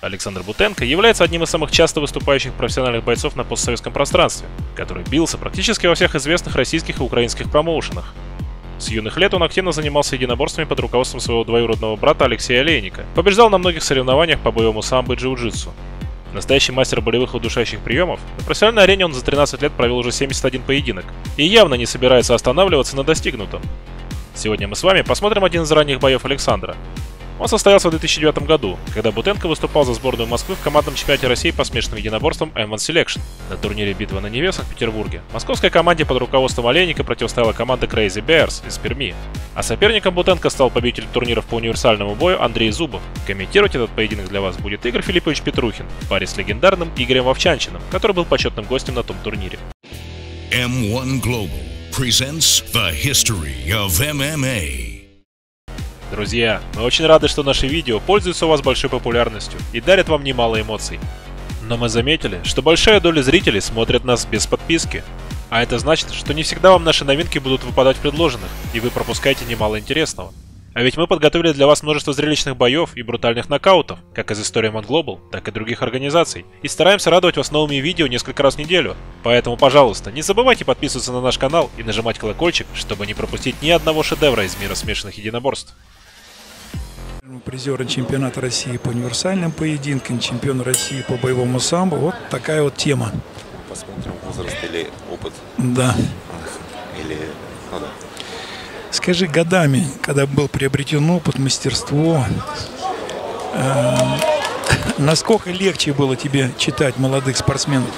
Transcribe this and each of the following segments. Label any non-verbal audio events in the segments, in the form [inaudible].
Александр Бутенко является одним из самых часто выступающих профессиональных бойцов на постсоветском пространстве, который бился практически во всех известных российских и украинских промоушенах. С юных лет он активно занимался единоборствами под руководством своего двоюродного брата Алексея Олейника, побеждал на многих соревнованиях по боевому самбо и джиу-джитсу. Настоящий мастер болевых удушающих приемов, на профессиональной арене он за 13 лет провел уже 71 поединок и явно не собирается останавливаться на достигнутом. Сегодня мы с вами посмотрим один из ранних боев Александра, он состоялся в 2009 году, когда Бутенко выступал за сборную Москвы в командном чемпионате России по смешанным единоборствам M1 Selection на турнире «Битва на Неве» в Санкт-Петербурге. Московской команде под руководством Олейника противостояла команда Crazy Bears из Перми. А соперником Бутенко стал победитель турниров по универсальному бою Андрей Зубов. Комментировать этот поединок для вас будет Игорь Филиппович Петрухин в паре с легендарным Игорем Вовчанчиным, который был почетным гостем на том турнире. M1 Global presents the history of MMA. Друзья, мы очень рады, что наши видео пользуются у вас большой популярностью и дарят вам немало эмоций. Но мы заметили, что большая доля зрителей смотрят нас без подписки. А это значит, что не всегда вам наши новинки будут выпадать в предложенных, и вы пропускаете немало интересного. А ведь мы подготовили для вас множество зрелищных боев и брутальных нокаутов, как из истории Global, так и других организаций, и стараемся радовать вас новыми видео несколько раз в неделю. Поэтому, пожалуйста, не забывайте подписываться на наш канал и нажимать колокольчик, чтобы не пропустить ни одного шедевра из мира смешанных единоборств. Призеры чемпионата России по универсальным поединкам, чемпион России по боевому самбо. Вот такая вот тема. Посмотрим, возраст или опыт. Да. Или, ну да. Скажи, годами, когда был приобретен опыт, мастерство, э, [laughs] насколько легче было тебе читать молодых спортсменов?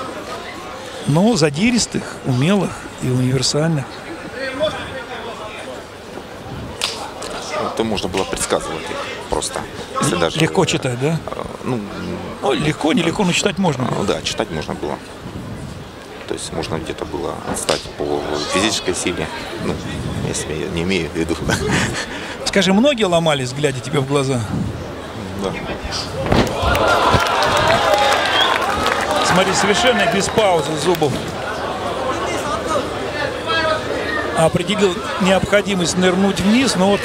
Но задиристых, умелых и универсальных. То можно было предсказывать их просто. Если даже, легко читать, да? Э, ну, ну, легко, нелегко, но читать можно было. Да, читать можно было. То есть можно где-то было отстать по физической силе. Ну, если я не имею в виду. [laughs] Скажи, многие ломались, глядя тебе в глаза? Да. Смотри, совершенно без паузы зубов определил необходимость нырнуть вниз, но вот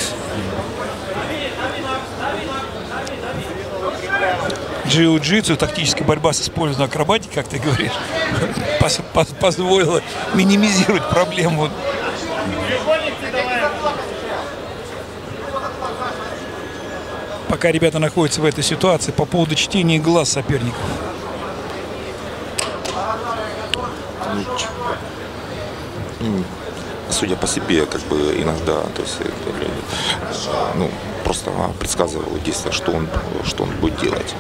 джиу-джитсу, тактическая борьба с использованием акробатики, как ты говоришь, [laughs] пос пос позволила минимизировать проблему. Пока ребята находятся в этой ситуации по поводу чтения глаз соперников. Судя по себе, как бы иногда, то есть, ну, просто предсказывал действия, что он, что он будет делать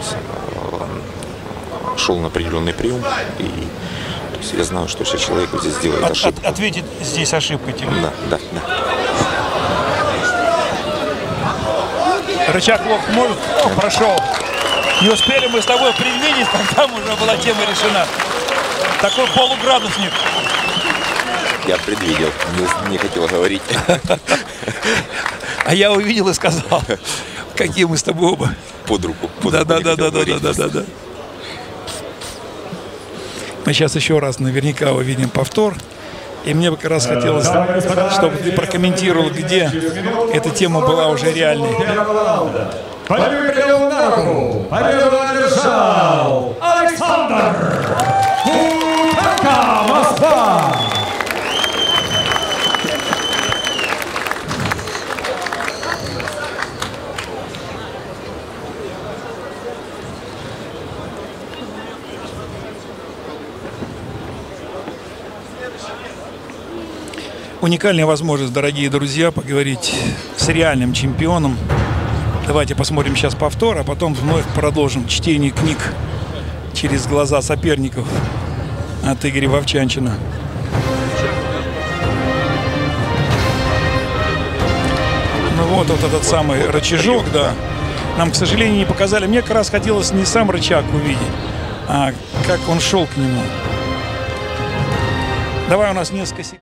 есть, э, шел на определенный прием, и то есть я знаю, что сейчас человек здесь сделает от, ошибку. От, ответит здесь ошибка тебе. Да, да, да. Рычаг лоб может, о, прошел. Не успели мы с тобой предвидеть, [laughs] там уже была тема решена. Такой полуградусник. Я предвидел, не, не хотел говорить. А я увидел и сказал, какие мы с тобой оба под руку. Под да, руку да, да, да, да, да, да, да. Мы сейчас еще раз наверняка увидим повтор. И мне бы как раз хотелось, чтобы ты прокомментировал, где эта тема была уже реальной. Победу одержал уникальная возможность, дорогие друзья, поговорить с реальным чемпионом. Давайте посмотрим сейчас повтор, а потом вновь продолжим чтение книг через глаза соперников от Игоря Вовчанчина. Ну вот, вот этот самый рычажок, да. Нам, к сожалению, не показали. Мне как раз хотелось не сам рычаг увидеть, а как он шел к нему. Давай у нас несколько секунд.